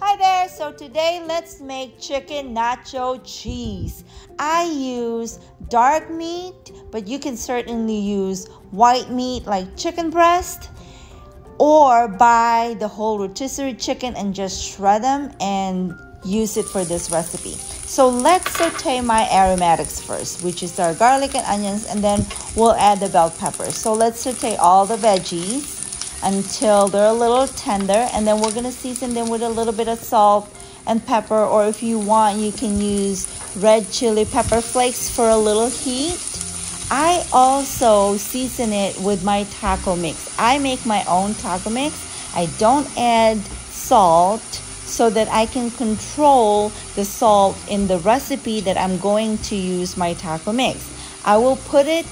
Hi there, so today let's make chicken nacho cheese. I use dark meat, but you can certainly use white meat like chicken breast or buy the whole rotisserie chicken and just shred them and use it for this recipe. So let's saute my aromatics first, which is our garlic and onions, and then we'll add the bell peppers. So let's saute all the veggies until they're a little tender, and then we're gonna season them with a little bit of salt and pepper, or if you want, you can use red chili pepper flakes for a little heat. I also season it with my taco mix. I make my own taco mix. I don't add salt so that I can control the salt in the recipe that I'm going to use my taco mix. I will put it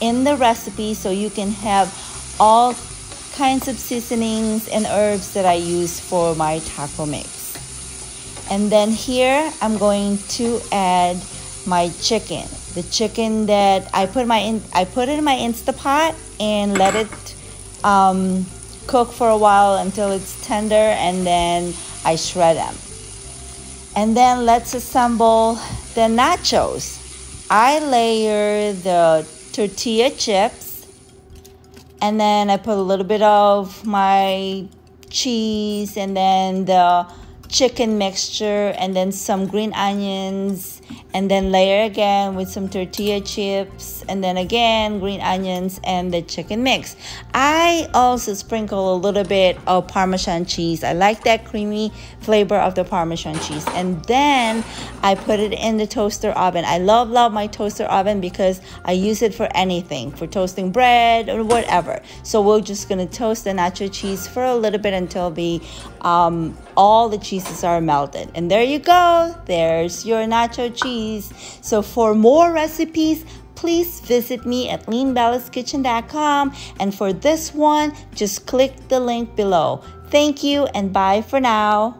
in the recipe so you can have all kinds of seasonings and herbs that I use for my taco mix. And then here I'm going to add my chicken. The chicken that I put my in, I put it in my Instapot and let it um, cook for a while until it's tender and then I shred them. And then let's assemble the nachos. I layer the tortilla chips and then I put a little bit of my cheese and then the chicken mixture and then some green onions and then layer again with some tortilla chips and then again green onions and the chicken mix. I also sprinkle a little bit of parmesan cheese. I like that creamy flavor of the parmesan cheese and then I put it in the toaster oven. I love love my toaster oven because I use it for anything for toasting bread or whatever. So we're just gonna toast the nacho cheese for a little bit until the um, all the cheeses are melted. And there you go. There's your nacho cheese. So for more recipes, please visit me at leanbellaskitchen.com. And for this one, just click the link below. Thank you and bye for now.